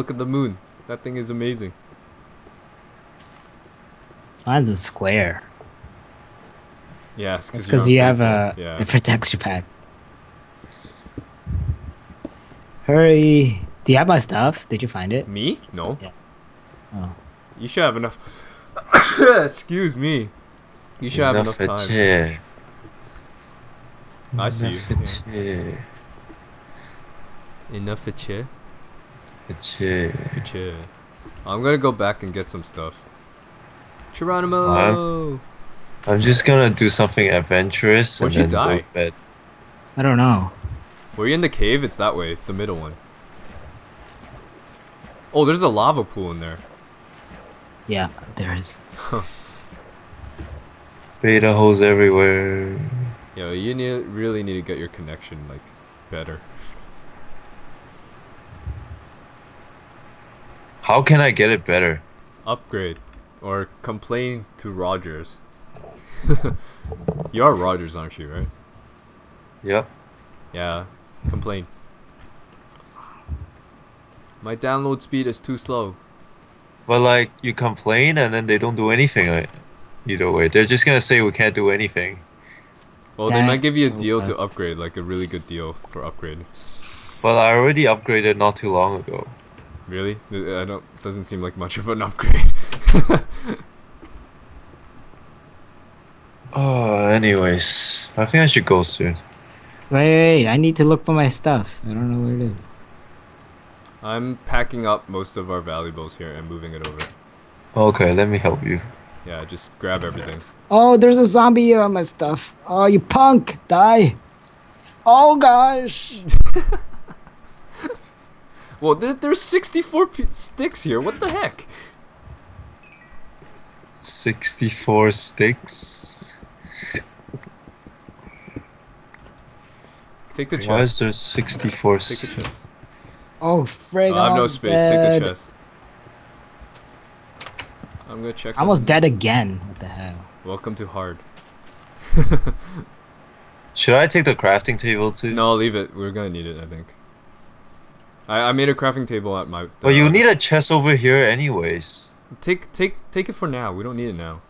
look at the moon. That thing is amazing. Mine's a square. Yes, It's because you have a yeah. different texture pack. Hurry! Do you have my stuff? Did you find it? Me? No. Yeah. Oh. You should have enough. Excuse me. You should have enough time. Nafete. I see you. Nafete. Enough for chair. Nafete. For. I'm gonna go back and get some stuff. Geronimo. I'm just gonna do something adventurous Where'd and you then die? to. I don't know. Were you in the cave? It's that way. It's the middle one. Oh, there's a lava pool in there. Yeah, there is. Beta holes everywhere. Yo, you need, really need to get your connection like better. How can I get it better? Upgrade or complain to Rogers. you are Rogers, aren't you? Right? Yeah. Yeah. Complain. My download speed is too slow. But like you complain and then they don't do anything. Like, either way, they're just gonna say we can't do anything. Well, they might give you a That's so deal to upgrade, like a really good deal for upgrade. But I already upgraded not too long ago. Really? I don't. Doesn't seem like much of an upgrade. Oh, anyways, I think I should go soon. Wait, wait, I need to look for my stuff. I don't know where it is. I'm packing up most of our valuables here and moving it over. Okay, let me help you. Yeah, just grab everything. Oh, there's a zombie here on my stuff. Oh, you punk! Die! Oh gosh! Well, there, there's 64 p- sticks here. What the heck? 64 sticks. Take the chest. Why is there 64 Take the chest. Oh frig! I have I'm no space. Dead. Take the chest. I'm gonna check. I'm almost dead again. What the hell? Welcome to hard. Should I take the crafting table too? No, leave it. We're gonna need it. I think. I, I made a crafting table at my. But you need a chest over here anyways. Take take take it for now. We don't need it now.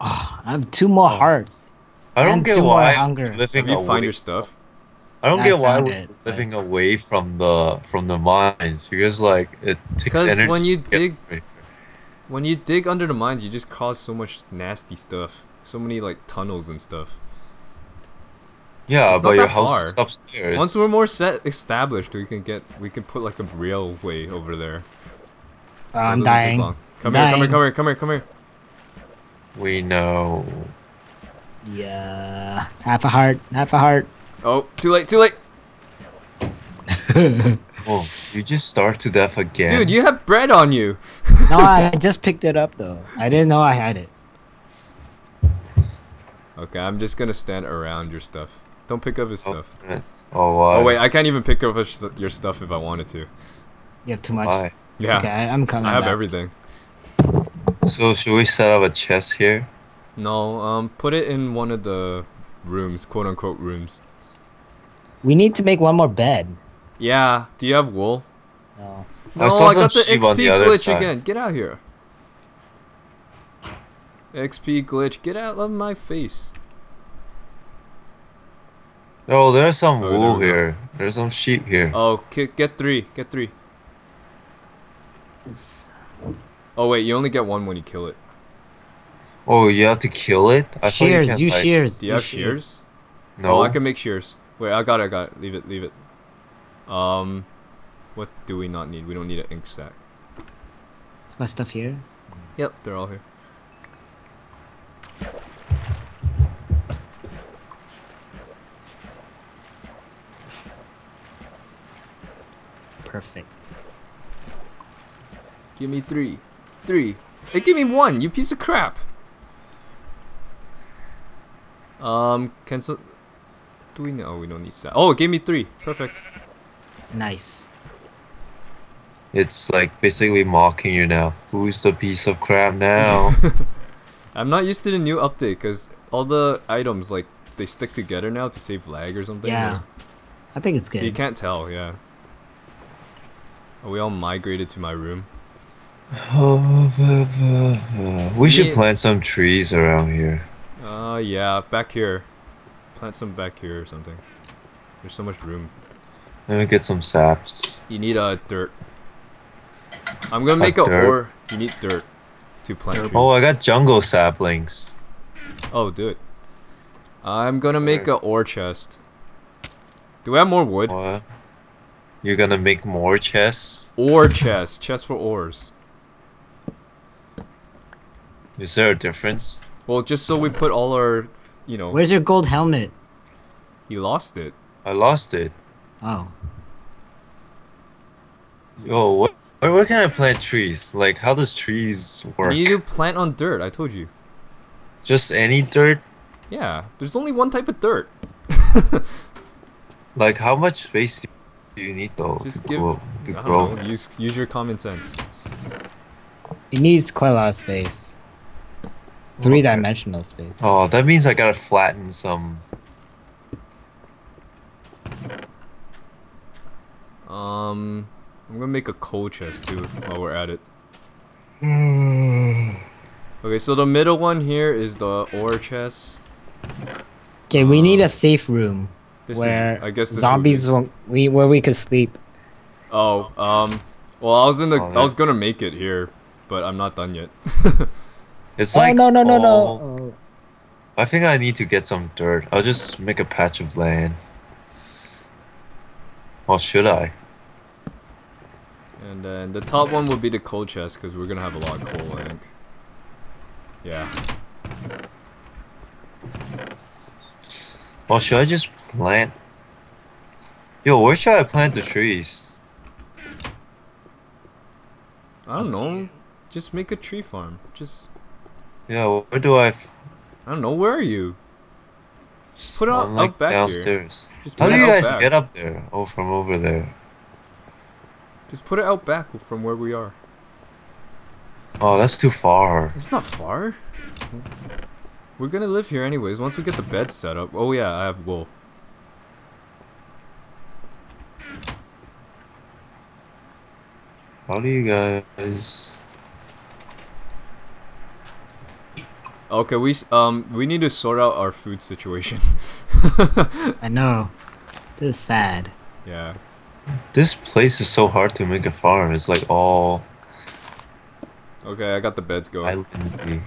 Ah, I have two more Oh. hearts. I don't get two more why hunger. living Have you away. find your stuff? I don't I get why we're it, but- living away from the from the mines because like it takes Because energy. when you dig- away. When you dig under the mines, you just cause so much nasty stuff. So many like tunnels and stuff. Yeah, It's but not your that house far. is upstairs. Once we're more set established, we can get we can put like a railway over there. Uh, so I'm doesn't take dying. Come here, come here, come here, come here, come here. we know. Yeah, half a heart, half a heart. Oh, too late, too late. Oh, you just starve to death again. Dude, you have bread on you. no, I just picked it up though. I didn't know I had it. Okay, I'm just gonna stand around your stuff. Don't pick up his Oh, stuff. goodness. Oh, why? Oh wait, I can't even pick up his your stuff if I wanted to. You have too much. Why? It's Yeah, okay. I, I'm coming. I have back. everything. So should we set up a chest here? No, um, put it in one of the rooms, quote unquote rooms. We need to make one more bed. Yeah. Do you have wool? No. No, I I, got the some sheep on XP the glitch side. again. Get out here. XP glitch. Get out of my face. Oh, there's some Oh, there wool we go. here. There's some sheep here. Oh, get three. Get three. Oh wait, you only get one when you kill it. Oh, you have to kill it? I shears, can, you like- shears. Do you have shears? No. Oh, I can make shears. Wait, I got it. I got it. Leave it. Leave it. Um, what do we not need? We don't need an ink sac. Is my stuff here? Yep, they're all here. Perfect. Give me three. Three. Hey, give me one, you piece of crap. Um, cancel. Do we know? Oh, we don't need that. Oh, give me three. Perfect. Nice. It's like basically mocking you now. Who's the piece of crap now? I'm not used to the new update because all the items like they stick together now to save lag or something. Yeah. I think it's So you can't tell. Yeah. Are we all migrated to my room? we should Yeah. plant some trees around here. Uh, yeah, back here. Plant some back here or something. There's so much room. Let me get some saps. You need uh, dirt. I'm gonna make a dirt? ore. You need dirt to plant trees. Oh, I got jungle saplings. Oh, do it. I'm gonna make a ore chest. Do we have more wood? What? You're gonna make more chests? Ore chest. Chest for ores. Is there a difference? Well, just so we put all our, you know, Where's your gold helmet? You lost it. I lost it. Oh. Yo, what? Where, where can I plant trees? Like, how does trees work? You need to plant on dirt. I told you. Just any dirt? Yeah, there's only one type of dirt. Like, how much space do you need though? Just to give. grow- to I grow? know. Use use your common sense. It needs quite a lot of space. Three dimensional space. Oh, that means I gotta flatten some. Um, I'm gonna make a coal chest too while we're at it. Okay, so the middle one here is the ore chest. Okay, we need a safe room This where is, I guess, this would zombies be- we where we could sleep. Oh, um, well, I was in the, Oh, I was gonna make it here, but I'm not done yet. It's oh like no no no all- no! I think I need to get some dirt. I'll just make a patch of land. Or should I? and then the top one will be the coal chest because we're gonna have a lot of coal, I think. Yeah. Or should I just plant? Yo, where should I plant the trees? I don't know. Just make a tree farm. Just Yeah, where do I? I don't know. Where are you? Just put it out, like out back here. downstairs. Just How do you guys back. get up there? Oh, from over there. Just put it out back from where we are. Oh, that's too far. It's not far. We're gonna live here anyways. Once we get the bed set up. Oh yeah, I have wool. How do you guys? Okay, we um we need to sort out our food situation. I know. This is sad. yeah. This place is so hard to make a farm. It's like all Okay, I got the beds going. islandy.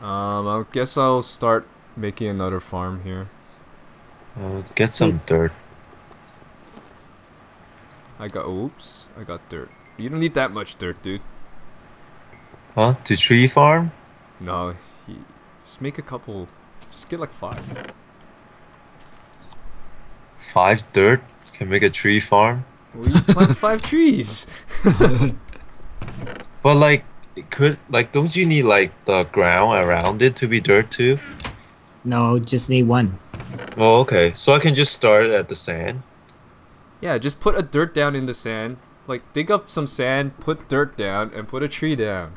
Um, I guess I'll start making another farm here. Uh, get some dirt. I got oops, I got dirt. You don't need that much dirt, dude. Huh? To tree farm? No, he, just make a couple. Just get like five. Five dirt can make a tree farm. Well, plant five trees. But like, it could like, don't you need like the ground around it to be dirt too? No, just need one. Oh, okay. So I can just start at the sand. Yeah, just put a dirt down in the sand. Like dig up some sand, put dirt down, and put a tree down.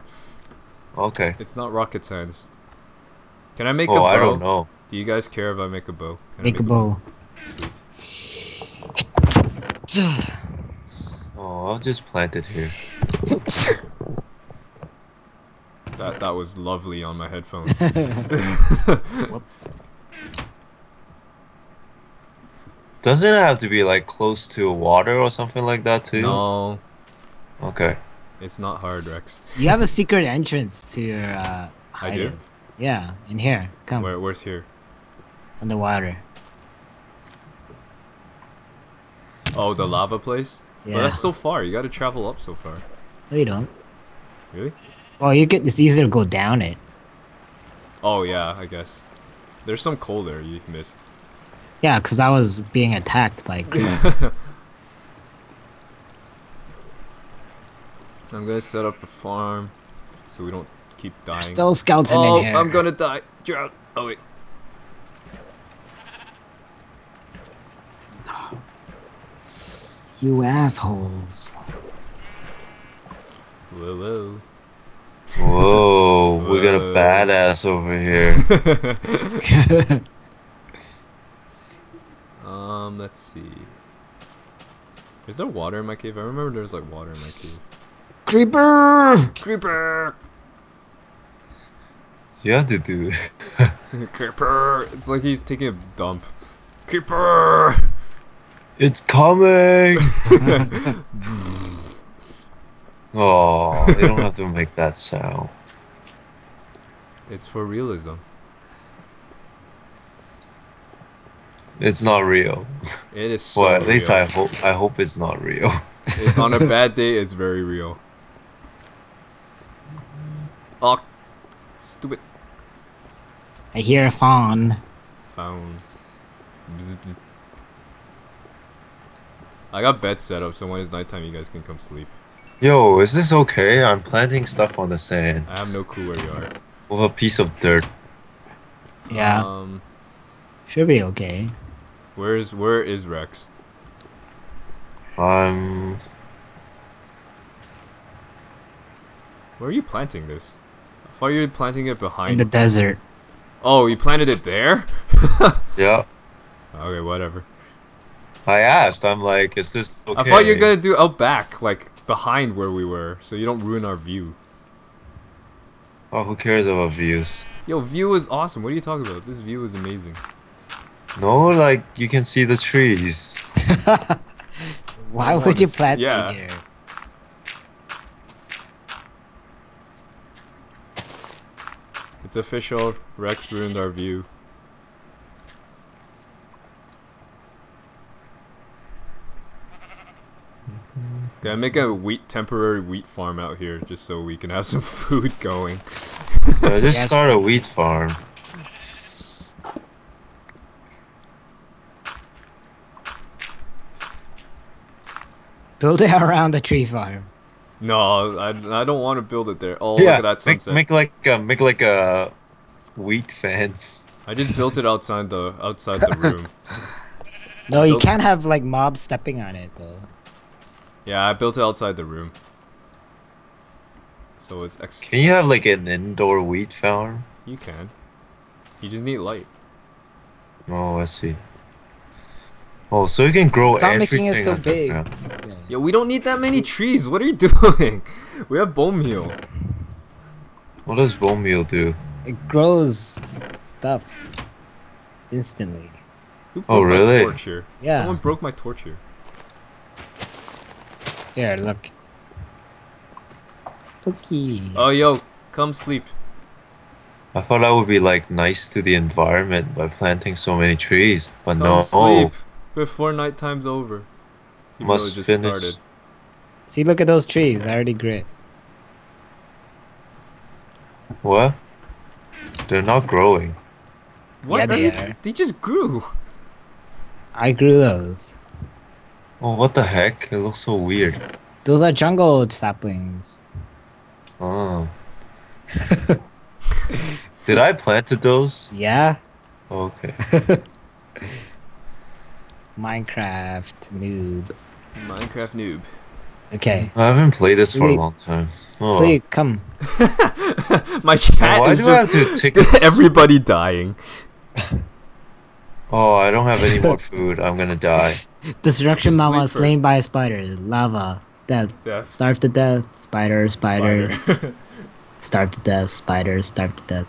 Okay. It's not rocket science. Can I make oh, a Oh, bow? I don't know. Do you guys care if I make a bow? Can I Make a bow. Sweet. Oh, I'll just plant it here. That that was lovely on my headphones. Whoops. Doesn't it have to be like close to water or something like that too? no, Okay. it's not hard, Rex. You have a secret entrance to your uh I do? Yeah, in here. Come Where where's here? on the water. Oh, the lava place. Yeah. But that's so far. You got to travel up so far. No, you don't. Really? Well, you get. It's easier to go down it. Oh yeah, I guess. There's some coal there you missed. Yeah, because I was being attacked by creatures. I'm gonna set up a farm so we don't keep dying. There's still skeleton oh, in here. I'm gonna die. Drown. Oh wait. You assholes. Whoa whoa. Whoa, we got a badass over here. Um, let's see. Is there water in my cave? I remember there's like water in my cave. Creeper! Creeper! You have to do. Creeper! It's like he's taking a dump. Creeper! It's coming. oh, they don't have to make that sound. It's for realism. It's not real. It is so well, at least real. I hope. I hope it's not real. It- on a bad day, it's very real. Oh, stupid I hear a fawn. phone. Bzz, bzz. I got bed set up, so when it's nighttime, you guys can come sleep. Yo, is this okay? I'm planting stuff on the sand I have no clue where you are. with a piece of dirt. Yeah, Um, should be okay. where is where is Rex? Um, Where are you planting this? I thought you were planting it behind. In behind. the desert. oh, you planted it there? yeah. Okay, whatever. I asked. I'm like, is this okay? I thought you were gonna do out back, like behind where we were, so you don't ruin our view. Oh, who cares about views? Yo, view is awesome. What are you talking about? This view is amazing. No, like you can see the trees. Why would you plant yeah. here? It's official. Rex ruined our view. Gotta make a wheat temporary wheat farm out here just so we can have some food going. Yeah, just Yes, start a wheat farm. Build it around the tree farm. No, I, I don't want to build it there. Oh, look yeah, at that make, sunset. make like a, make like a wheat fence. I just built it outside the outside the room. No, you can't have like mobs stepping on it though. Yeah, I built it outside the room. So it's ex- Can you have like an indoor wheat farm? You can. You just need light. Oh, I see. Oh, so you can grow Stop everything making it so big. underground. Yo, we don't need that many trees. What are you doing? We have bone meal. What does bone meal do? It grows stuff instantly. Who Oh, broke my really? torch here? Yeah. Someone broke my torch here. Here, look. Looky. Oh, yo, come sleep. I thought I would be like nice to the environment by planting so many trees, but Come no. sleep before nighttime's over. You Must it just finish. started. See, look at those trees. I already grew. What? They're not growing. What? Yeah, they Are are. They just grew. I grew those. Oh, what the heck? It looks so weird. Those are jungle saplings. Oh. Did I planted those? Yeah? Oh, okay. Minecraft noob. Minecraft noob. Okay. I haven't played this for a long time. Oh. Sleep, come. My cat why is do I just have to take everybody dying. Oh, I don't have any more food. I'm gonna die. Destruction Just mama slain first. by a spider. Lava. Death. Death. Starve to death. Spider, spider. Spider. Starve to death. Spider, starve to death.